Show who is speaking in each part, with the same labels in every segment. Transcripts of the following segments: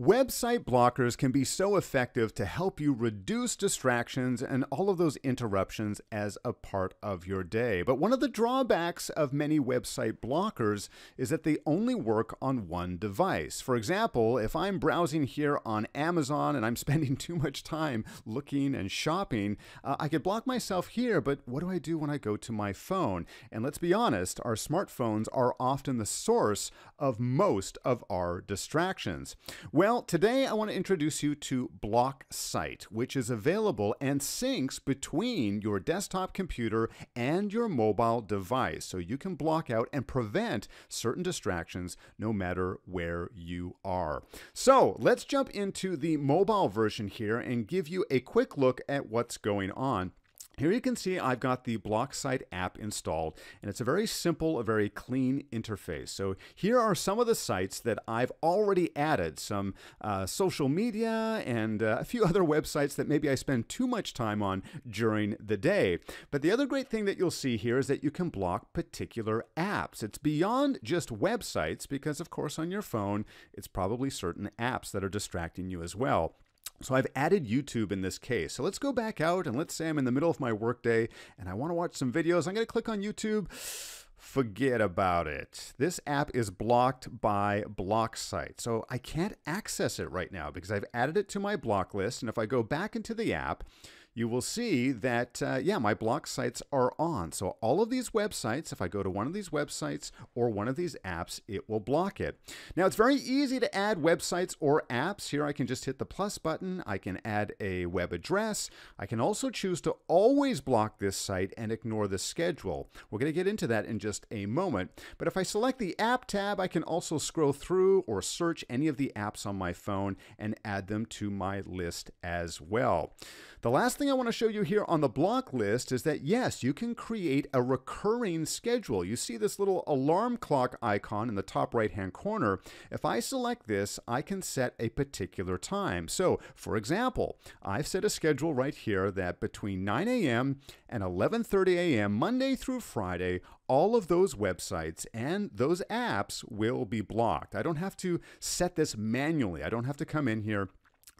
Speaker 1: Website blockers can be so effective to help you reduce distractions and all of those interruptions as a part of your day. But one of the drawbacks of many website blockers is that they only work on one device. For example, if I'm browsing here on Amazon and I'm spending too much time looking and shopping, uh, I could block myself here, but what do I do when I go to my phone? And let's be honest, our smartphones are often the source of most of our distractions. Well, well, today I want to introduce you to BlockSite, which is available and syncs between your desktop computer and your mobile device. So you can block out and prevent certain distractions no matter where you are. So let's jump into the mobile version here and give you a quick look at what's going on. Here you can see I've got the BlockSite app installed, and it's a very simple, a very clean interface. So here are some of the sites that I've already added, some uh, social media and uh, a few other websites that maybe I spend too much time on during the day. But the other great thing that you'll see here is that you can block particular apps. It's beyond just websites because, of course, on your phone, it's probably certain apps that are distracting you as well. So I've added YouTube in this case. So let's go back out and let's say I'm in the middle of my workday and I want to watch some videos. I'm going to click on YouTube. Forget about it. This app is blocked by BlockSite. So I can't access it right now because I've added it to my block list. And if I go back into the app, you will see that, uh, yeah, my block sites are on. So all of these websites, if I go to one of these websites or one of these apps, it will block it. Now, it's very easy to add websites or apps. Here I can just hit the plus button. I can add a web address. I can also choose to always block this site and ignore the schedule. We're going to get into that in just a moment. But if I select the app tab, I can also scroll through or search any of the apps on my phone and add them to my list as well. The last thing I want to show you here on the block list is that yes, you can create a recurring schedule. You see this little alarm clock icon in the top right hand corner. If I select this, I can set a particular time. So for example, I've set a schedule right here that between 9 a.m. and 11.30 a.m. Monday through Friday, all of those websites and those apps will be blocked. I don't have to set this manually. I don't have to come in here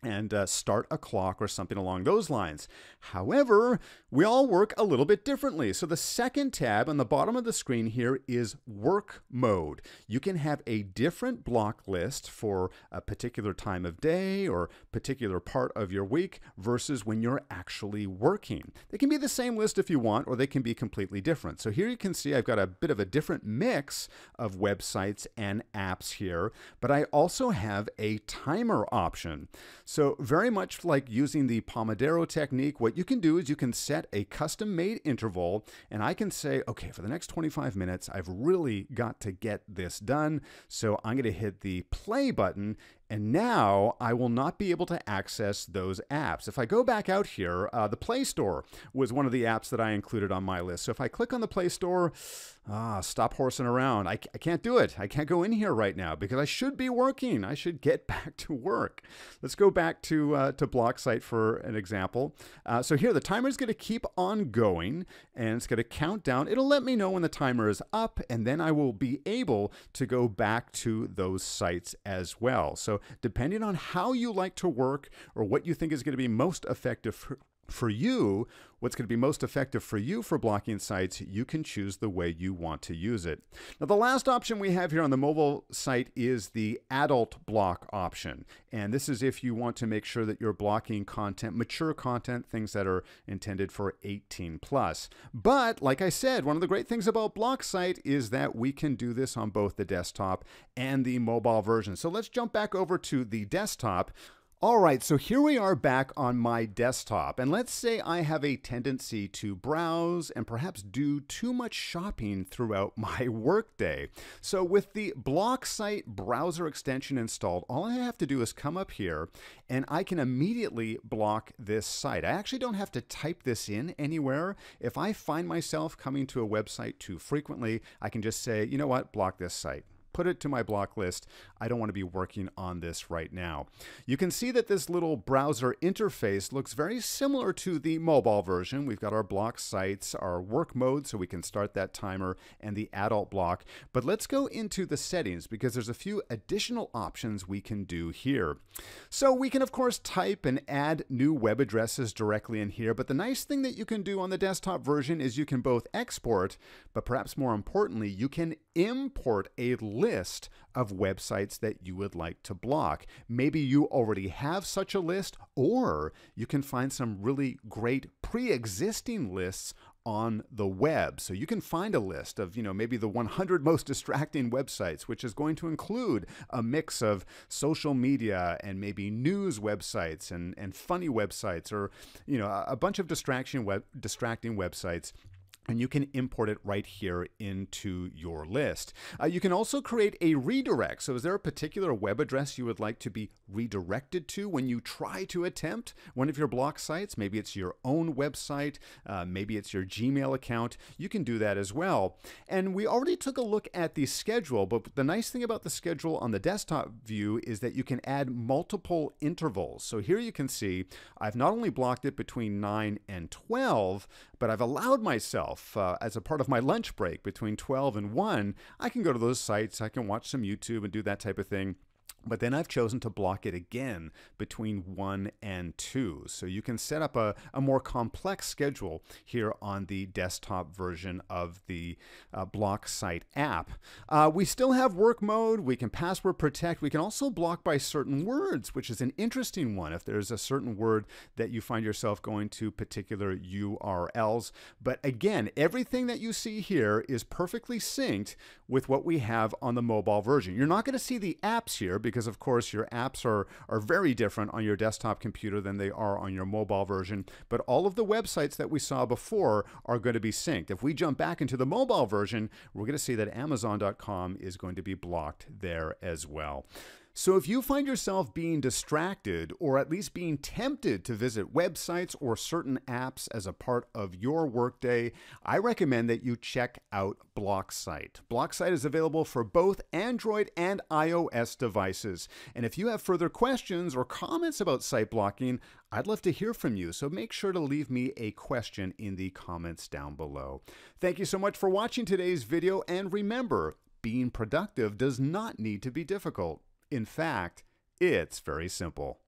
Speaker 1: and uh, start a clock or something along those lines. However, we all work a little bit differently. So the second tab on the bottom of the screen here is work mode. You can have a different block list for a particular time of day or particular part of your week versus when you're actually working. They can be the same list if you want, or they can be completely different. So here you can see I've got a bit of a different mix of websites and apps here, but I also have a timer option. So very much like using the Pomodoro technique, what you can do is you can set a custom made interval and I can say, okay, for the next 25 minutes, I've really got to get this done. So I'm going to hit the play button and now I will not be able to access those apps. If I go back out here, uh, the Play Store was one of the apps that I included on my list. So if I click on the Play Store, ah, stop horsing around. I, I can't do it. I can't go in here right now because I should be working. I should get back to work. Let's go back to, uh, to BlockSite for an example. Uh, so here, the timer is going to keep on going and it's going to count down. It'll let me know when the timer is up and then I will be able to go back to those sites as well. So depending on how you like to work or what you think is going to be most effective for, for you, what's going to be most effective for you for blocking sites, you can choose the way you want to use it. Now, the last option we have here on the mobile site is the adult block option. And this is if you want to make sure that you're blocking content, mature content, things that are intended for 18 plus. But like I said, one of the great things about BlockSite is that we can do this on both the desktop and the mobile version. So let's jump back over to the desktop. All right, so here we are back on my desktop, and let's say I have a tendency to browse and perhaps do too much shopping throughout my workday. So with the Block Site browser extension installed, all I have to do is come up here and I can immediately block this site. I actually don't have to type this in anywhere. If I find myself coming to a website too frequently, I can just say, you know what, block this site put it to my block list. I don't want to be working on this right now. You can see that this little browser interface looks very similar to the mobile version. We've got our block sites, our work mode, so we can start that timer, and the adult block. But let's go into the settings because there's a few additional options we can do here. So we can, of course, type and add new web addresses directly in here. But the nice thing that you can do on the desktop version is you can both export, but perhaps more importantly, you can import a list of websites that you would like to block. Maybe you already have such a list, or you can find some really great pre existing lists on the web. So you can find a list of, you know, maybe the 100 most distracting websites, which is going to include a mix of social media and maybe news websites and, and funny websites or, you know, a bunch of distraction web, distracting websites and you can import it right here into your list. Uh, you can also create a redirect. So, is there a particular web address you would like to be redirected to when you try to attempt one of your block sites? Maybe it's your own website, uh, maybe it's your Gmail account. You can do that as well. And we already took a look at the schedule, but the nice thing about the schedule on the desktop view is that you can add multiple intervals. So, here you can see I've not only blocked it between 9 and 12, but I've allowed myself, uh, as a part of my lunch break between 12 and 1, I can go to those sites, I can watch some YouTube and do that type of thing. But then I've chosen to block it again between 1 and 2. So you can set up a, a more complex schedule here on the desktop version of the uh, block site app. Uh, we still have work mode. We can password protect. We can also block by certain words, which is an interesting one if there's a certain word that you find yourself going to particular URLs. But again, everything that you see here is perfectly synced with what we have on the mobile version. You're not going to see the apps here because of course your apps are, are very different on your desktop computer than they are on your mobile version. But all of the websites that we saw before are going to be synced. If we jump back into the mobile version, we're going to see that Amazon.com is going to be blocked there as well. So, if you find yourself being distracted or at least being tempted to visit websites or certain apps as a part of your workday, I recommend that you check out BlockSite. BlockSite is available for both Android and iOS devices. And if you have further questions or comments about site blocking, I'd love to hear from you, so make sure to leave me a question in the comments down below. Thank you so much for watching today's video, and remember, being productive does not need to be difficult. In fact, it's very simple.